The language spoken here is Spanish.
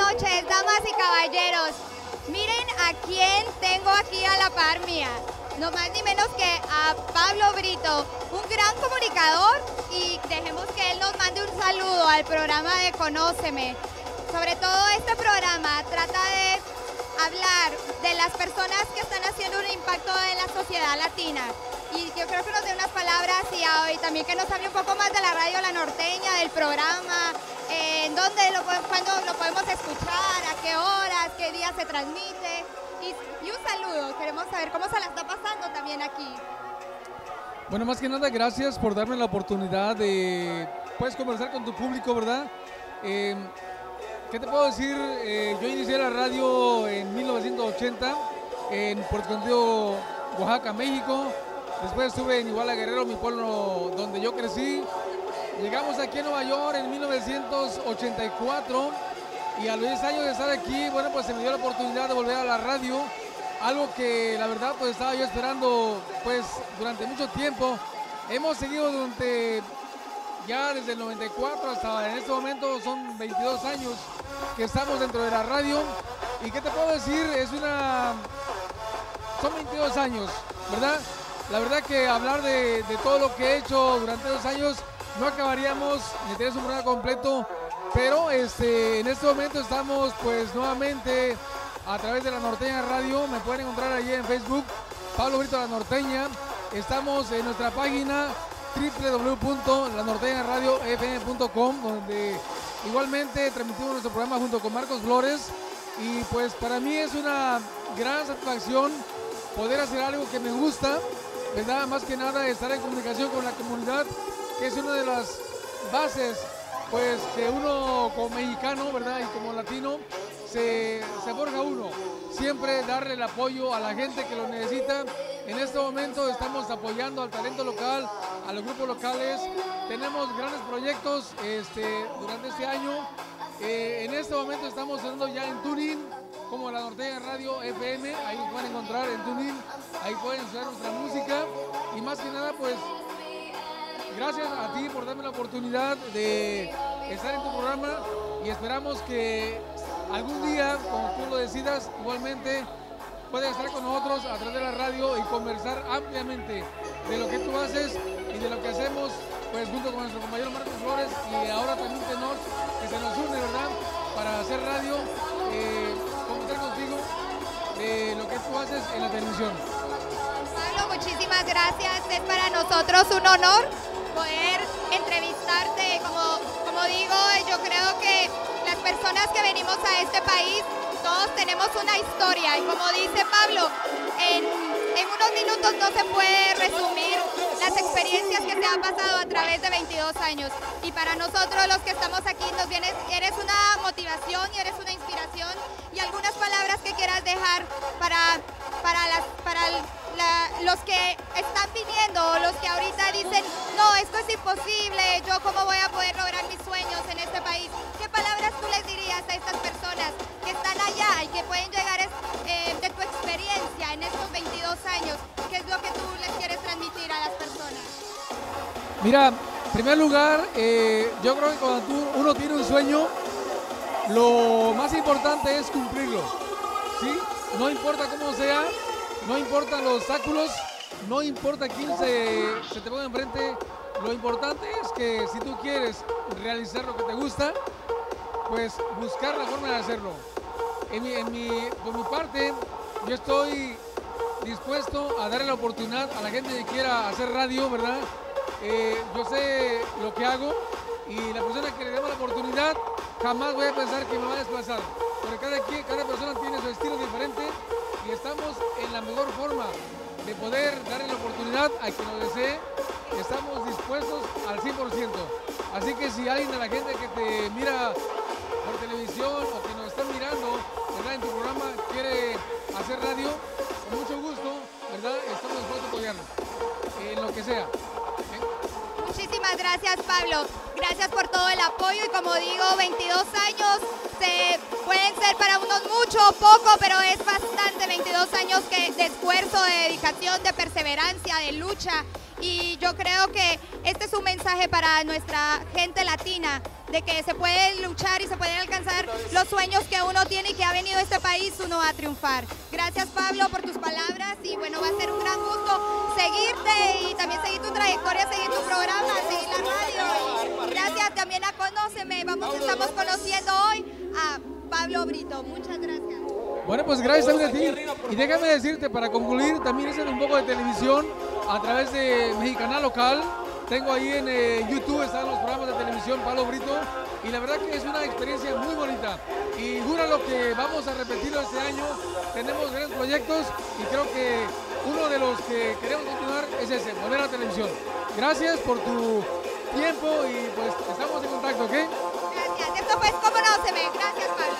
noches, damas y caballeros. Miren a quién tengo aquí a la par mía. No más ni menos que a Pablo Brito, un gran comunicador y dejemos que él nos mande un saludo al programa de Conóceme. Sobre todo este programa trata de hablar de las personas que están haciendo un impacto en la sociedad latina. Y yo creo que nos dé unas palabras y, hoy también que nos hable un poco más de la radio La Norteña, del programa, en dónde lo, lo podemos escuchar, a qué horas, qué día se transmite. Y, y un saludo, queremos saber cómo se la está pasando también aquí. Bueno, más que nada, gracias por darme la oportunidad de pues, conversar con tu público, ¿verdad? Eh, ¿Qué te puedo decir? Eh, yo inicié la radio en 1980 en Puerto Escondido, Oaxaca, México. Después estuve en Iguala Guerrero, mi pueblo donde yo crecí. Llegamos aquí a Nueva York en 1984 y a los 10 años de estar aquí, bueno, pues se me dio la oportunidad de volver a la radio. Algo que la verdad pues estaba yo esperando pues durante mucho tiempo. Hemos seguido durante ya desde el 94 hasta en este momento son 22 años que estamos dentro de la radio. ¿Y qué te puedo decir? Es una... Son 22 años, ¿verdad? La verdad que hablar de, todo lo que he hecho durante dos años no acabaríamos, ni tenés un programa completo, pero este, en este momento estamos pues nuevamente a través de la Norteña Radio, me pueden encontrar allí en Facebook, Pablo Brito La Norteña, estamos en nuestra página www.lanorteñaradiofm.com donde igualmente transmitimos nuestro programa junto con Marcos Flores. Y pues para mí es una gran satisfacción poder hacer algo que me gusta, ¿verdad? Más que nada estar en comunicación con la comunidad, que es una de las bases pues que uno como mexicano, ¿verdad? Y como latino se, se uno. Siempre darle el apoyo a la gente que lo necesita. En este momento estamos apoyando al talento local, a los grupos locales. Tenemos grandes proyectos este, durante este año. Eh, en este momento estamos sonando ya en Turín, como la Norteña Radio FM. Ahí nos pueden encontrar en Turín. Ahí pueden escuchar nuestra música. Y más que nada, pues gracias a ti por darme la oportunidad de estar en tu programa y esperamos que algún día, como tú lo decidas, igualmente puedes estar con nosotros a través de la radio y conversar ampliamente de lo que tú haces y de lo que hacemos, pues junto con nuestro compañero Marcos Flores y ahora también Tenor, que se nos une, ¿verdad? Para hacer radio, eh, conversar contigo de lo que tú haces en la televisión. Pablo, muchísimas gracias. Es para nosotros un honor poder entrevistarte. Como, como digo, yo creo que las personas que venimos a este país, todos tenemos una historia y como dice Pablo, en, en unos minutos no se puede resumir las experiencias que te han pasado a través de 22 años. Y para nosotros los que estamos aquí, nos vienes, eres una motivación y eres una inspiración y algunas palabras que quieras dejar para, para, las, para los que están viniendo, los que ahorita dicen, no, esto es imposible, yo cómo voy a poder lograr mis sueños en este país. ¿Qué palabras tú les dirías a estas personas que están allá y que pueden llegar eh, de tu experiencia en estos 22 años? ¿Qué es lo que tú les quieres transmitir a las personas? Mira, en primer lugar, eh, yo creo que cuando uno tiene un sueño, lo más importante es cumplirlo. ¿sí? No importa cómo sea, no importan los obstáculos, no importa quién se, te ponga enfrente, lo importante es que si tú quieres realizar lo que te gusta, pues buscar la forma de hacerlo. En mi, por mi parte, yo estoy dispuesto a darle la oportunidad a la gente que quiera hacer radio, ¿verdad? Eh, yo sé lo que hago y la persona que le demos la oportunidad jamás voy a pensar que me va a desplazar. Porque cada, cada persona tiene su estilo diferente y estamos en la mejor forma de poder darle la oportunidad a quien lo desee. Estamos dispuestos al 100%. Así que si alguien de la gente que te mira por televisión o que nos está mirando ¿verdad? en tu programa quiere hacer radio, con mucho gusto, ¿verdad? estamos dispuestos a apoyarlo en lo que sea. Muchísimas gracias Pablo. Gracias por todo el apoyo y como digo, 22 años se pueden ser para unos mucho o poco, pero es bastante de perseverancia, de lucha. Y yo creo que este es un mensaje para nuestra gente latina de que se puede luchar y se pueden alcanzar los sueños que uno tiene y que ha venido a este país, uno va a triunfar. Gracias Pablo por tus palabras y bueno, va a ser un gran gusto seguirte y también seguir tu trayectoria, seguir tu programa, seguir la radio. Y gracias también a Conóceme, vamos, estamos conociendo hoy a Pablo Brito. Muchas gracias. Bueno, pues gracias también a ti. Y déjame decirte, para concluir, también hice un poco de televisión a través de Mexicana Local. Tengo ahí en eh, YouTube, están los programas de televisión Pablo Brito. Y la verdad que es una experiencia muy bonita. Y lo que vamos a repetirlo este año. Tenemos grandes proyectos y creo que uno de los que queremos continuar es ese, volver a la televisión. Gracias por tu tiempo y pues estamos en contacto, ¿ok? Gracias. Esto fue Como no se ve. Gracias, Pablo.